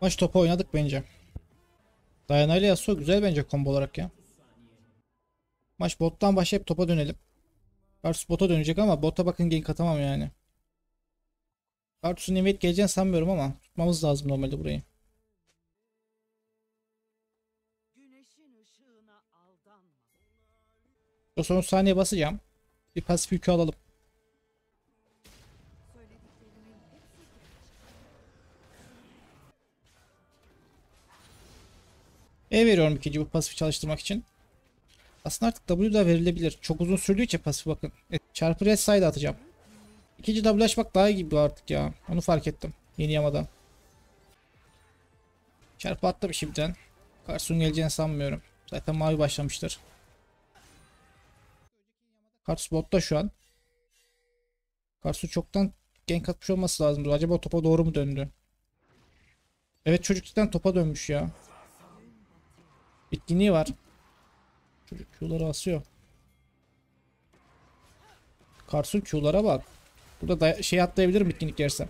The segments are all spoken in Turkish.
Maç topu oynadık bence. Diana ile Yasuo güzel bence combo olarak ya. Maç bottan başlayıp topa dönelim. Kartus bota dönecek ama bota bakın gank atamam yani. Kartus'un invade geleceğini sanmıyorum ama tutmamız lazım normalde burayı. O son saniye basacağım. Bir pasif yükü alalım. E veriyorum ikinci bu pasifi çalıştırmak için. Aslında artık W da verilebilir. Çok uzun sürdüğü için pasif bakın. E, çarpı red side atacağım. İkinci W açmak daha iyi gibi artık ya. Onu fark ettim. Yeni yamadan. Çarpı attım şimdiden. Karsun geleceğini sanmıyorum. Zaten mavi başlamıştır. Karsus botta şu an. Karsu çoktan gank atmış olması lazımdı. Acaba topa doğru mu döndü? Evet çocuk cidden topa dönmüş ya. Bitkinliği var. Çocuk Q'ları asıyor. Karsun Q'lara bak. Burada da şey atlayabilirim bitkinlik yersem.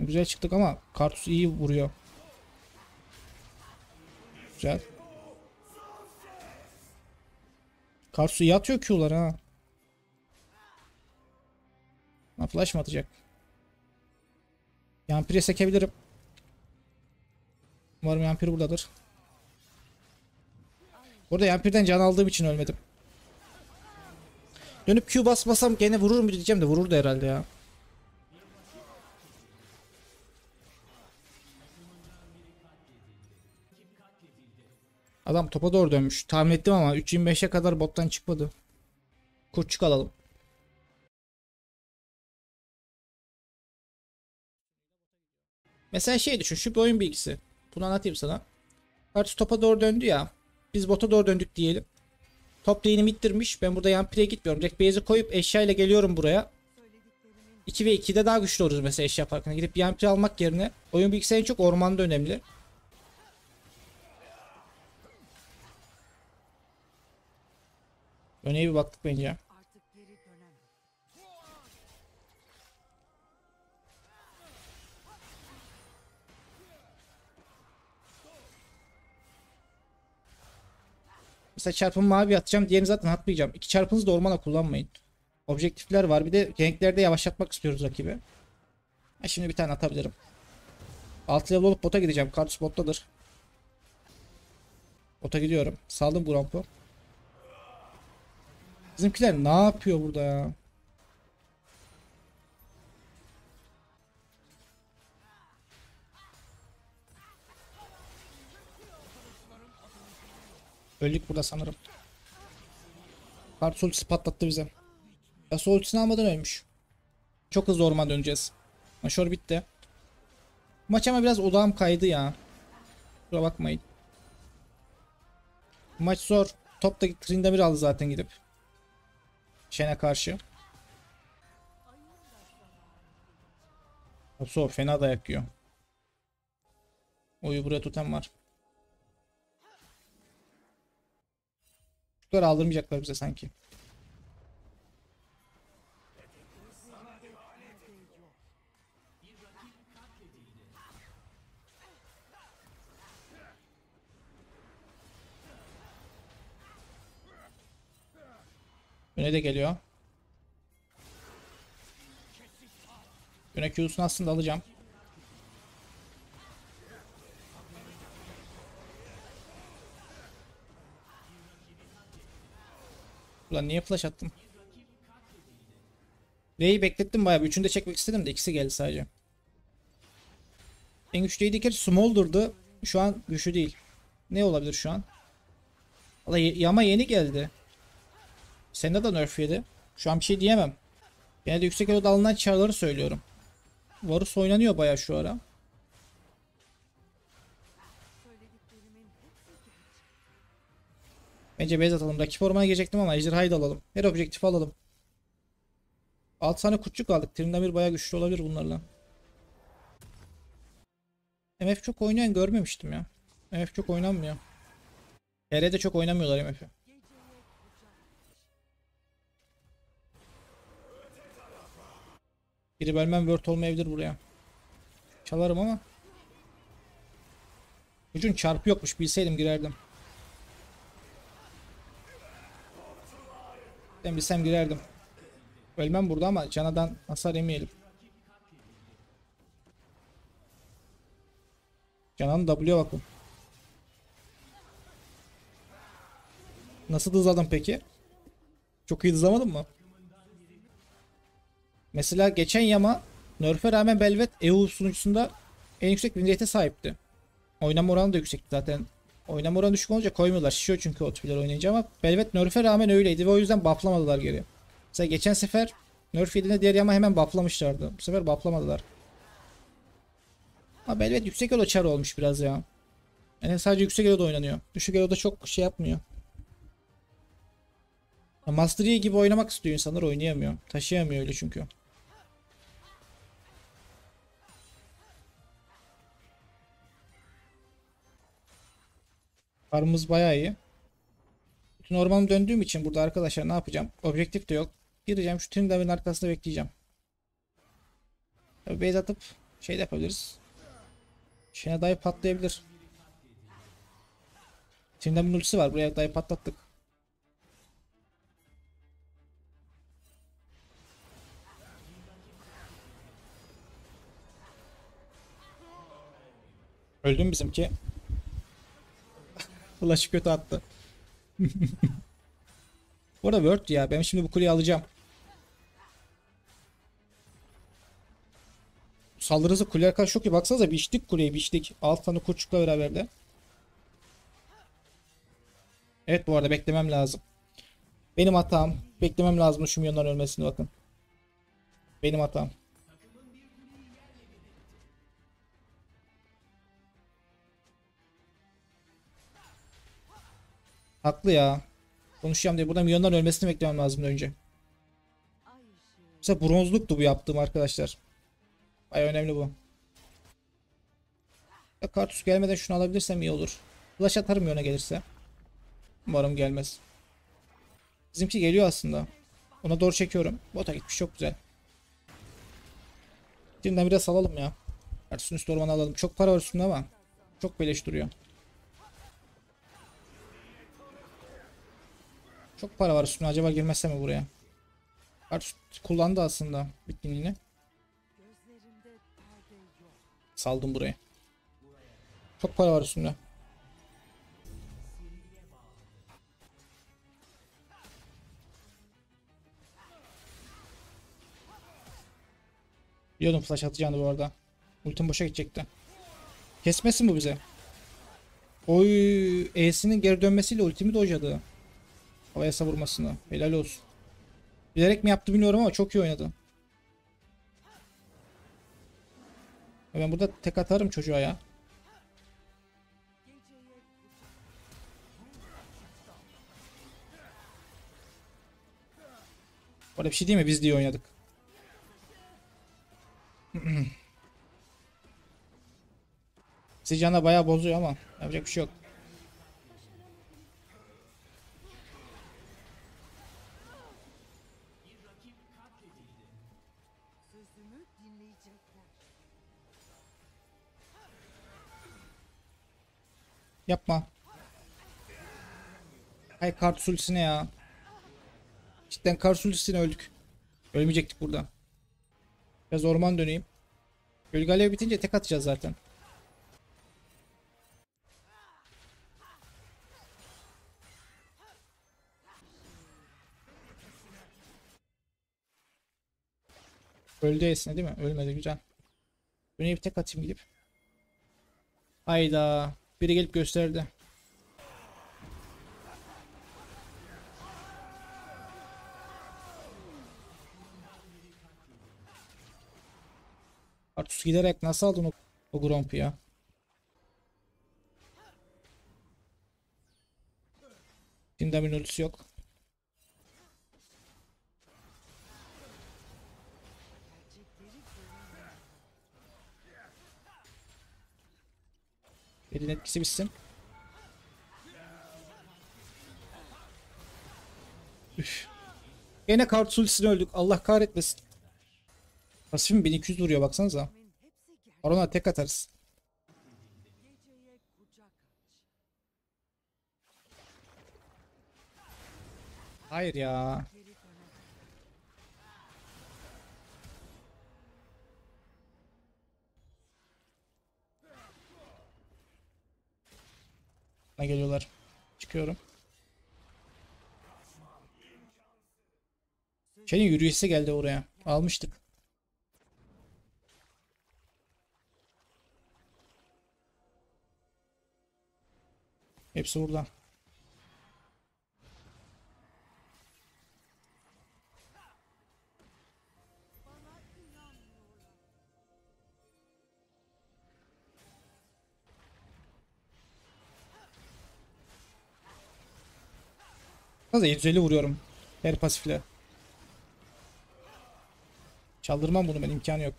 Güzel çıktık ama Kartus iyi vuruyor. Güzel. Kartus iyi atıyor Q'ları ha. Ha, flash mı atacak? Yampir'e sekebilirim. Umarım Yampir buradadır. Burada Yampir'den can aldığım için ölmedim. Dönüp Q basmasam gene vurur mu diyeceğim de vururdu herhalde ya. Adam topa doğru dönmüş. Tahmin ettim ama 3.25'e kadar bottan çıkmadı. Kurtçuk alalım. Mesela şey düşün şu bir oyun bilgisi. Bunu anlatayım sana. Kartus topa doğru döndü ya. Biz bota doğru döndük diyelim. Top lane'imi ittirmiş. Ben burada yan pire'ye gitmiyorum. Direkt base'i koyup eşya ile geliyorum buraya. 2 ve 2'de daha güçlü oluruz mesela eşya farkına. Gidip yan pire almak yerine oyun bilgisi en çok ormanda önemli. Öne bir baktık bence. Mesela çarpımı mavi atacağım. Diğerini zaten atmayacağım. İki çarpınızı da ormana kullanmayın. Objektifler var. Bir de ganklerde yavaşlatmak istiyoruz rakibi. Ha, şimdi bir tane atabilirim. 6 level olup bota gideceğim. Kartus bottadır. Bota gidiyorum. Saldım bu rampı. Bizimkiler ne yapıyor burada ya? Öldük burada sanırım. Kartus ultisi patlattı bize. Yasuo ultisini almadan ölmüş. Çok hızlı orman döneceğiz. Maşor bitti. Maç ama biraz odağım kaydı ya. Kusura bakmayın. Maç zor. Top da Trindamir aldı zaten gidip. Şen'e karşı. Yasuo fena dayak yiyor. Oyu buraya tutan var. Çocuklar aldırmayacaklar bize sanki. Öne de geliyor. Öne Q'sunu aslında alacağım. Ulan niye flash attım? R'yi beklettim bayağı. bir. Üçünü de çekmek istedim de ikisi geldi sadece. En güçlü AD Smolder'dı. Şu an güçlü değil. Ne olabilir şu an? Valla Yama yeni geldi. Senda da nerf yedi. Şu an bir şey diyemem. Yine de yüksek eloda alınan çarları söylüyorum. Varus oynanıyor bayağı şu ara. Bence base atalım. Rakip ormana girecektim ama ejderhayı da alalım. Her objektifi alalım. 6 tane kurtçuk aldık. Trindamir bayağı güçlü olabilir bunlarla. MF çok oynayan görmemiştim ya. MF çok oynanmıyor. TR'de çok oynamıyorlar MF'i. Biri bölmem word olmayabilir buraya. Çalarım ama. Çocuğun çarpı yokmuş bilseydim girerdim. Ben bilsem girerdim. Ölmem burada ama canadan hasar yemeyelim. Canan'ın W'ye bakın. Nasıl hızladın peki? Çok iyi hızlamadın mı? Mesela geçen yama Nerf'e rağmen Belvet EU sunucusunda en yüksek win sahipti. Oynama oranı da yüksekti zaten. Oynama oranı düşük olunca koymuyorlar. Şişiyor çünkü o tipler oynayınca ama Belvet Nerf'e rağmen öyleydi ve o yüzden bufflamadılar geri. Mesela geçen sefer Nerf yediğinde diğer yama hemen bufflamışlardı. Bu sefer bufflamadılar. Ama Belvet yüksek elo çar olmuş biraz ya. Yani sadece yüksek elo'da oynanıyor. Düşük elo'da çok şey yapmıyor. Ya Master gibi oynamak istiyor insanlar oynayamıyor. Taşıyamıyor öyle çünkü. Farmımız bayağı iyi. Bütün ormanım döndüğüm için burada arkadaşlar ne yapacağım? Objektif de yok. Gireceğim şu Trindamer'ın arkasında bekleyeceğim. Tabii base atıp şey de yapabiliriz. Şene dayı patlayabilir. Trindamer'ın ultisi var. Buraya dayı patlattık. Öldü mü bizimki? Flash'ı kötü attı. bu arada Word ya. Ben şimdi bu kuleyi alacağım. Saldırısı kuleye karşı çok iyi. Baksanıza biçtik kuleyi biçtik. Alt tane kurçukla beraber de. Evet bu arada beklemem lazım. Benim hatam. Beklemem lazım şu milyonların ölmesini bakın. Benim hatam. Haklı ya. Konuşacağım diye burada milyonların ölmesini beklemem lazımdı önce. Mesela bronzluktu bu yaptığım arkadaşlar. Baya önemli bu. Ya kartus gelmeden şunu alabilirsem iyi olur. Flash atarım yöne gelirse. Umarım gelmez. Bizimki geliyor aslında. Ona doğru çekiyorum. Bota gitmiş çok güzel. Şimdiden biraz alalım ya. Kartus'un üstü ormanı alalım. Çok para var üstünde ama. Çok beleş duruyor. Çok para var üstünde. Acaba girmezse mi buraya? Kartus kullandı aslında bitkinliğini. Saldım buraya. Çok para var üstünde. Biliyordum flash atacağını bu arada. Ultim boşa gidecekti. Kesmesin bu bize. Oy, E'sinin geri dönmesiyle ultimi dojladı. Havaya savurmasını. Helal olsun. Bilerek mi yaptı bilmiyorum ama çok iyi oynadı. Ben burada tek atarım çocuğa ya. Orada bir şey değil mi? Biz diye oynadık. Sıcağına bayağı bozuyor ama yapacak bir şey yok. Sözümü dinleyecekler. Yapma. Hay kart ya. Cidden kart öldük. Ölmeyecektik burada. Biraz orman döneyim. Gölge alev bitince tek atacağız zaten. Öldü esne değil mi? Ölmedi güzel. Döneyim tek atayım gidip. Hayda. Biri gelip gösterdi. Artus giderek nasıl aldın o, o Gromp'u ya? Tindam'ın ölüsü yok. Elin etkisi bitsin. Üf. Gene kart ultisine öldük. Allah kahretmesin. Pasifim 1200 vuruyor baksanıza. Barona tek atarız. Hayır ya. Bana geliyorlar. Çıkıyorum. Şeyin yürüyüşü geldi oraya. Almıştık. Hepsi burada. Fazla 750 vuruyorum. Her pasifle. Çaldırmam bunu ben imkanı yok.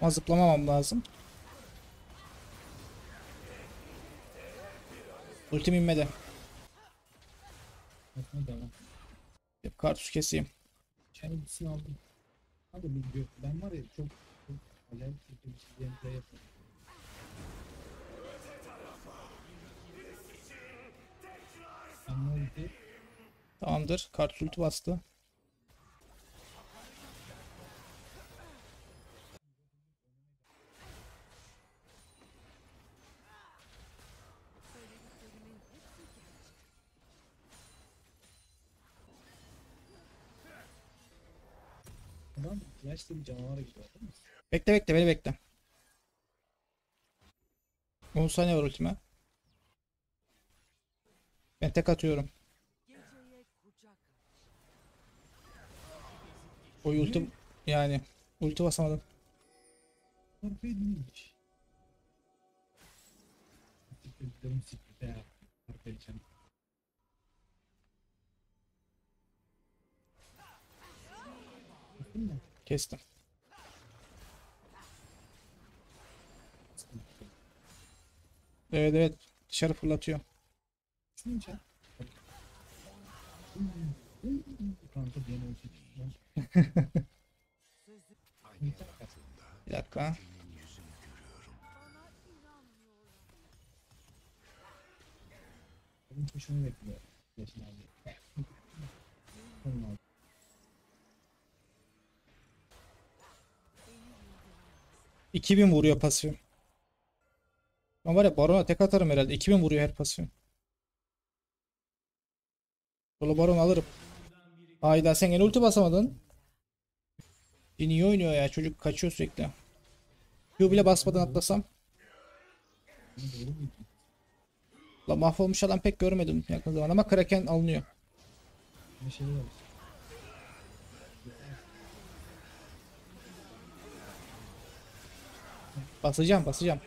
Ama zıplamamam lazım. Ultim inmedi. Hep kartuş keseyim. Kendisini aldım. Abi ben var ya çok, çok acayip bir şey yapıyorum. Tamamdır. Kartuş ulti bastı. Adam yaşlı bir canavara gidiyor değil mi? Bekle bekle beni bekle. 10 saniye var ultime. Ben tek atıyorum. O ulti yani ulti basamadım. Kestim. Evet evet dışarı fırlatıyor. Kanka bir dakika. Benim kuşumu yıldıramaz. 2000 vuruyor pasifim. Ben var ya barona tek atarım herhalde. 2000 vuruyor her pasifim. Solo baron alırım. Hayda sen gene ulti basamadın. Bir niye oynuyor ya çocuk kaçıyor sürekli. Q bile basmadan atlasam. La mahvolmuş adam pek görmedim yakın zaman ama Kraken alınıyor. Bir şey. Basacağım basacağım.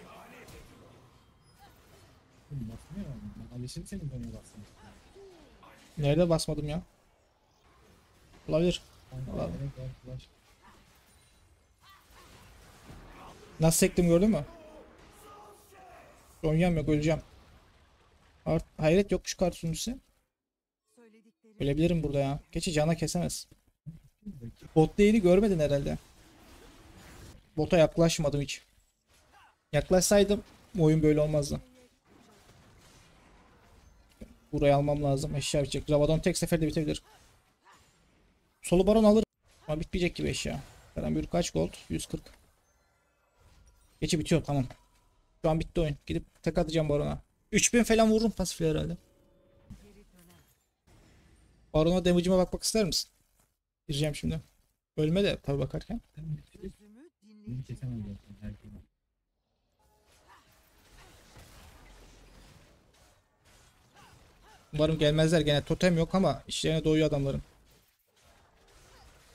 Nerede basmadım ya? Olabilir. Kanka Vallahi. gerek var. Flash. Nasıl sektim gördün mü? Oynayam yok öleceğim. Art hayret yokmuş kart sunucusu. Ölebilirim burada ya. Geçi cana kesemez. Bot değili görmedin herhalde. Bota yaklaşmadım hiç. Yaklaşsaydım oyun böyle olmazdı. Burayı almam lazım. Eşya bitecek. Rabadon tek seferde bitebilir. Solu baron alır. Ama bitmeyecek gibi eşya. Karambür kaç gold? 140. Geçi bitiyor tamam. Şu an bitti oyun. Gidip tek atacağım barona. 3000 falan vururum pasifle herhalde. Barona damage'ime bakmak ister misin? Gireceğim şimdi. Ölme de tabi bakarken. Umarım gelmezler gene totem yok ama işlerine doyuyor adamların.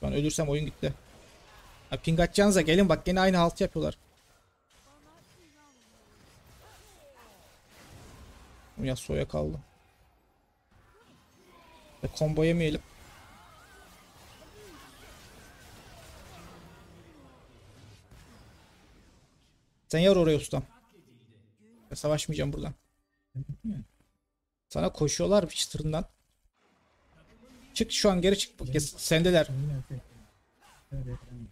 An ölürsem oyun gitti. Ha, ping atacağınıza gelin bak gene aynı halt yapıyorlar. Ya soya kaldı. Ve combo yemeyelim. Sen yar oraya ustam. Ben savaşmayacağım buradan. Sana koşuyorlar çıtırından. Çık şu an geri çık. Bak, sendeler. Öyle yapalım.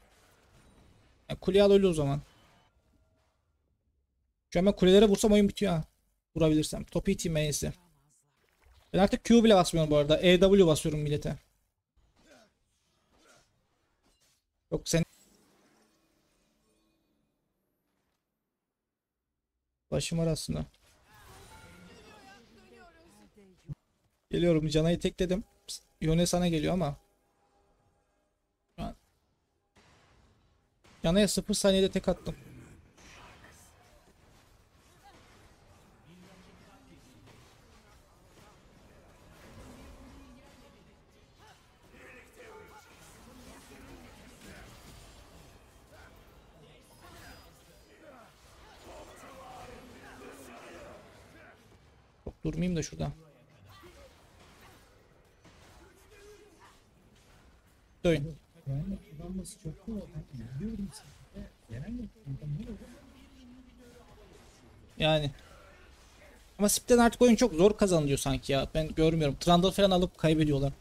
Yani kuleye al ölü o zaman. Şu an ben kulelere vursam oyun bitiyor ha. Vurabilirsem. Topu iteyim en iyisi. Ben artık Q bile basmıyorum bu arada. EW basıyorum millete. Yok sen... Başım var aslında. Geliyorum. Canayı tekledim. Yone sana geliyor ama. Yanaya 0 saniyede tek attım. Durmayayım da şurada. Dön. Yani. Ama Sp'ten artık oyun çok zor kazanılıyor sanki ya. Ben görmüyorum. Trundle falan alıp kaybediyorlar.